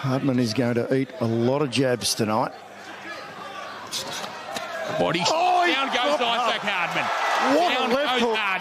Hardman is going to eat a lot of jabs tonight. Body. Oh, down goes Issac Hardman. What down a left hook. Hardman.